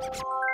you